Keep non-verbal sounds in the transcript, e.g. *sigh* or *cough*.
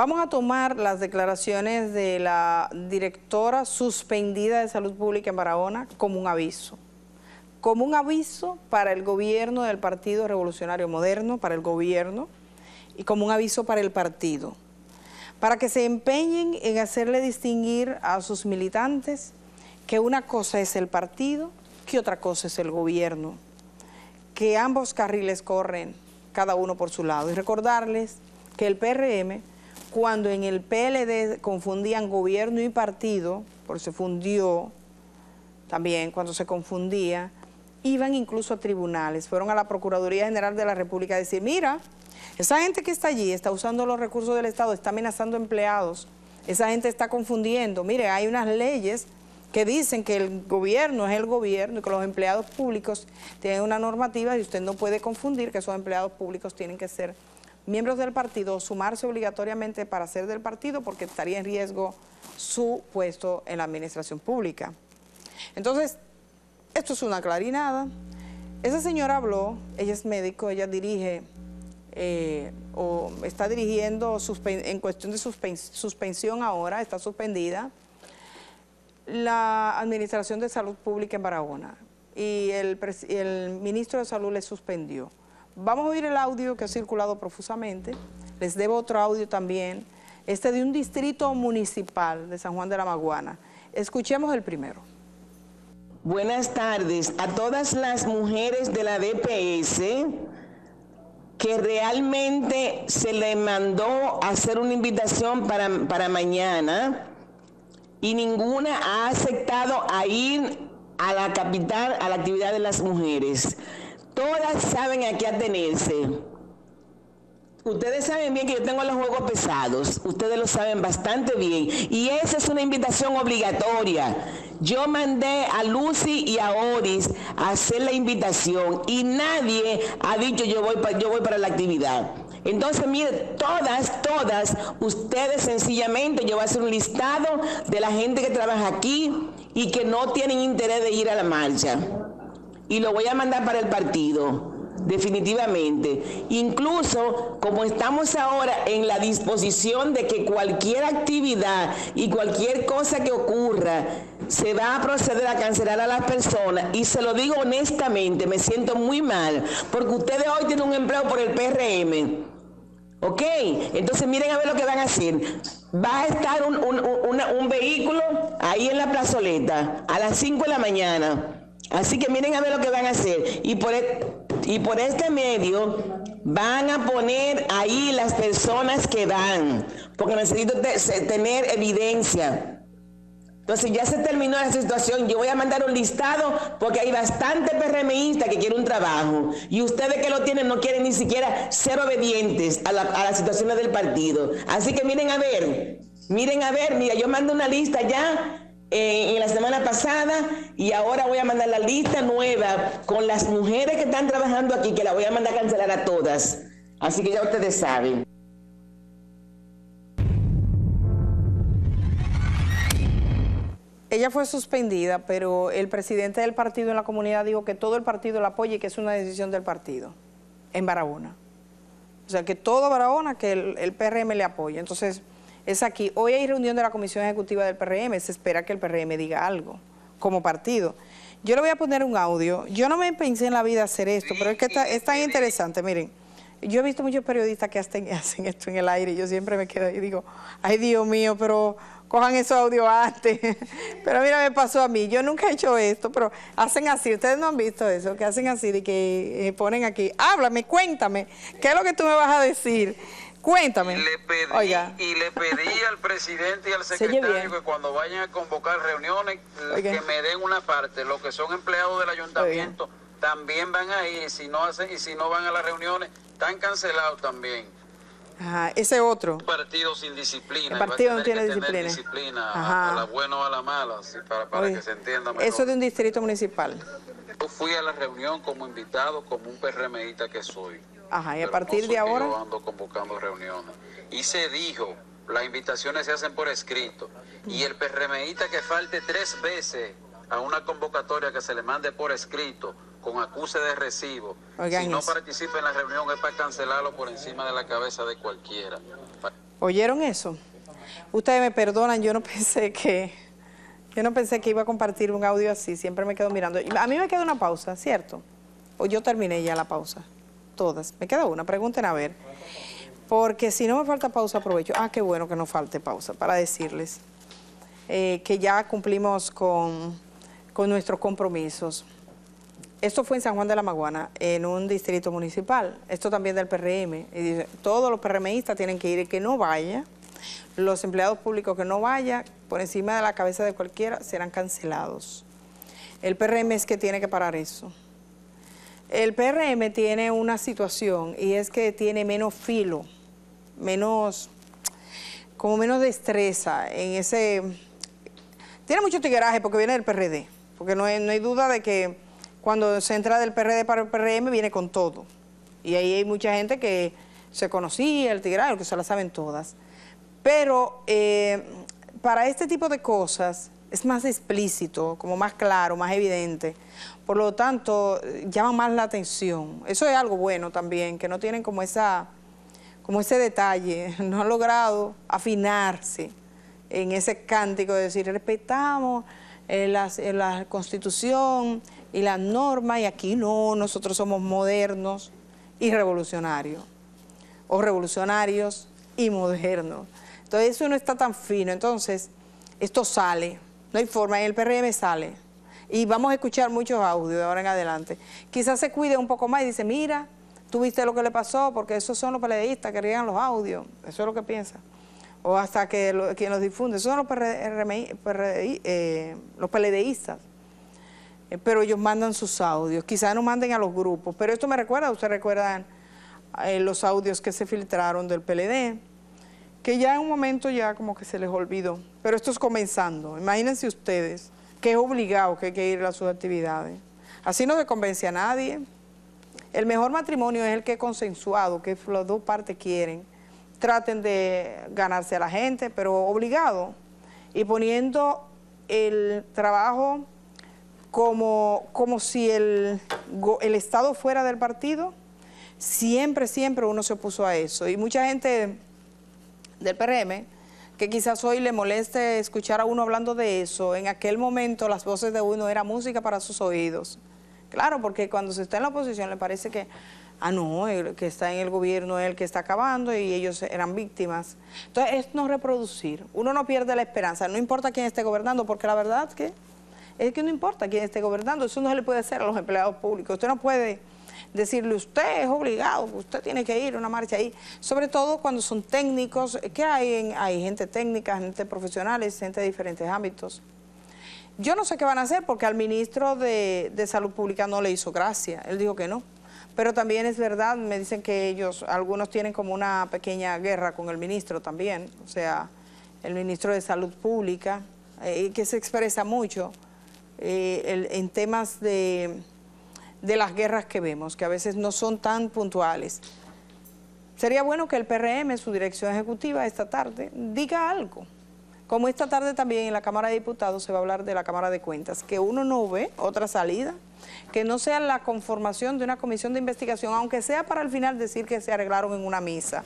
vamos a tomar las declaraciones de la directora suspendida de Salud Pública en Barahona como un aviso. Como un aviso para el gobierno del Partido Revolucionario Moderno, para el gobierno, y como un aviso para el partido. Para que se empeñen en hacerle distinguir a sus militantes que una cosa es el partido, que otra cosa es el gobierno. Que ambos carriles corren cada uno por su lado. Y recordarles que el PRM cuando en el PLD confundían gobierno y partido, porque se fundió también cuando se confundía, iban incluso a tribunales, fueron a la Procuraduría General de la República a decir, mira, esa gente que está allí está usando los recursos del Estado, está amenazando empleados, esa gente está confundiendo, mire, hay unas leyes que dicen que el gobierno es el gobierno y que los empleados públicos tienen una normativa y usted no puede confundir que esos empleados públicos tienen que ser miembros del partido sumarse obligatoriamente para ser del partido porque estaría en riesgo su puesto en la administración pública. Entonces, esto es una clarinada. Esa señora habló, ella es médico, ella dirige eh, o está dirigiendo en cuestión de suspensión ahora, está suspendida, la Administración de Salud Pública en Barahona y el ministro de Salud le suspendió. Vamos a oír el audio que ha circulado profusamente. Les debo otro audio también. Este de un distrito municipal de San Juan de la Maguana. Escuchemos el primero. Buenas tardes a todas las mujeres de la DPS que realmente se le mandó hacer una invitación para, para mañana y ninguna ha aceptado a ir a la capital a la actividad de las mujeres. Todas saben a qué atenerse. Ustedes saben bien que yo tengo los juegos pesados, ustedes lo saben bastante bien. Y esa es una invitación obligatoria. Yo mandé a Lucy y a Oris a hacer la invitación y nadie ha dicho yo voy, yo voy para la actividad. Entonces, mire, todas, todas, ustedes sencillamente, yo voy a hacer un listado de la gente que trabaja aquí y que no tienen interés de ir a la marcha y lo voy a mandar para el partido definitivamente. Incluso como estamos ahora en la disposición de que cualquier actividad y cualquier cosa que ocurra, se va a proceder a cancelar a las personas y se lo digo honestamente, me siento muy mal, porque ustedes hoy tienen un empleo por el PRM. ¿Ok? Entonces miren a ver lo que van a hacer. Va a estar un, vehículo ahí en la plazoleta a las 5 de la mañana Así que miren a ver lo que van a hacer. Y por, e, y por este medio van a poner ahí las personas que van, porque necesito tener evidencia. Entonces ya se terminó la situación. Yo voy a mandar un listado porque hay bastante PRMistas que quieren un trabajo. Y ustedes que lo tienen no quieren ni siquiera ser obedientes a, a las situaciones del partido. Así que miren a ver, miren a ver, mira, yo mando una lista ya en la semana pasada y ahora voy a mandar la lista nueva con las mujeres que están trabajando aquí, que la voy a mandar a cancelar a todas. Así que ya ustedes saben. Ella fue suspendida, pero el presidente del partido en la comunidad dijo que todo el partido la apoya y que es una decisión del partido en Barahona. O sea, que todo Barahona, que el, el PRM le apoya. Entonces, es aquí. Hoy hay reunión de la Comisión Ejecutiva del PRM, se espera que el PRM diga algo como partido. Yo le voy a poner un audio. Yo no me pensé en la vida hacer esto, pero es que es tan interesante. Miren, yo he visto muchos periodistas que hacen, *laughs* esto en el aire y yo siempre me quedo y digo, ay Dios mío, pero cojan esos audio antes. *laughs* pero mira, me pasó a mí. Yo nunca he hecho esto, pero hacen así. Ustedes no han visto eso, que hacen así, de que eh, ponen aquí, háblame, cuéntame, ¿qué es lo que tú me vas a decir? Cuéntame. Y le pedí, Y le pedí al presidente y al secretario que cuando vayan a convocar reuniones, que me den una parte. Los que son empleados del ayuntamiento también van ahí. Y si no hacen, y si no van a las reuniones, están cancelados también. Ajá, ese otro. Un partido sin disciplina. El partido no tiene disciplina. disciplina a, la buena o a la mala, para, que se entienda mejor. Eso de un distrito municipal. Yo fui a la reunión como invitado, como un PRMista que soy. Ajá, y a partir de ahora. Yo ando convocando reuniones. Y se dijo, las invitaciones se hacen por escrito. Y el PRMista que falte tres veces a una convocatoria que se le mande por escrito con acuse de recibo, si no participa en la reunión es para cancelarlo por encima de la cabeza de cualquiera. ¿Oyeron eso? Ustedes me perdonan, yo no *laughs* pensé que yo no pensé que iba a compartir un audio así, siempre me quedo mirando. A mí me queda una pausa, ¿cierto? O yo terminé ya la pausa. Todas. Me queda una, pregunten a ver. Porque si no me falta pausa, aprovecho. Ah, qué bueno que no falte pausa para decirles eh, que ya cumplimos con, con nuestros compromisos. Esto fue en San Juan de la Maguana, en un distrito municipal. Esto también del PRM. Y dice, todos los PRMistas tienen que ir, y que no vaya. Los empleados públicos que no vaya, por encima de la cabeza de cualquiera, serán cancelados. El PRM es que tiene que parar eso. El PRM tiene una situación y es que tiene menos filo menos, como menos destreza en ese... Tiene mucho tigueraje porque viene del PRD, porque no hay, no hay duda de que cuando se entra del PRD para el PRM viene con todo. Y ahí hay mucha gente que se conocía, el tigueraje, que se la saben todas. Pero eh, para este tipo de cosas es más explícito, como más claro, más evidente. Por lo tanto, llama más la atención. Eso es algo bueno también, que no tienen como esa como ese detalle, *laughs* no ha logrado afinarse en ese cántico de decir respetamos eh, eh, la, constitución y las normas y aquí no, nosotros somos modernos y revolucionarios o revolucionarios y modernos. Entonces eso no está tan fino, entonces esto sale, no hay forma, en el PRM sale y vamos a escuchar muchos audios de ahora en adelante. Quizás se cuide un poco más y dice, mira, tú viste lo que le pasó, porque esos son los periodistas que riegan los audios, eso es lo que piensa. O hasta que quien los difunde, esos son los, eh, los. Eh, pero ellos mandan sus audios, quizás no manden a los grupos, pero esto me recuerda, ustedes recuerdan eh, los audios que se filtraron del PLD, que ya en un momento ya como que se les olvidó, pero esto es comenzando. Imagínense ustedes que es obligado que hay que ir a sus actividades. Así no se convence a nadie. El mejor matrimonio es el que es consensuado, que las dos partes quieren. Traten de ganarse a la gente, pero obligado. Y poniendo el trabajo como, como si el, el Estado fuera del partido, siempre, siempre uno se opuso a eso. Y mucha gente del PRM, que quizás hoy le moleste escuchar a uno hablando de eso, en aquel momento las voces de uno era música para sus oídos. Claro, porque cuando se está en la oposición le parece que, ah, no, que está en el gobierno es el que está acabando y ellos eran víctimas. Entonces, es no reproducir. Uno no pierde la esperanza, no importa quién esté gobernando, porque la verdad que es que no importa quién esté gobernando, eso no se le puede hacer a los empleados públicos. Usted no puede decirle, usted es obligado, usted tiene que ir a una marcha ahí, sobre todo cuando son técnicos, que hay, hay gente técnica, gente profesional, gente de diferentes ámbitos. Yo no sé qué van a hacer porque al ministro de, Salud Pública no le hizo gracia, él dijo que no. Pero también es verdad, me dicen que ellos, algunos tienen como una pequeña guerra con el ministro también, o sea, el ministro de Salud Pública, eh, que se expresa mucho eh, en temas de, de las guerras que vemos, que a veces no son tan puntuales. Sería bueno que el PRM, su dirección ejecutiva, esta tarde, diga algo como esta tarde también en la Cámara de Diputados se va a hablar de la Cámara de Cuentas, que uno no ve otra salida, que no sea la conformación de una comisión de investigación, aunque sea para al final decir que se arreglaron en una misa.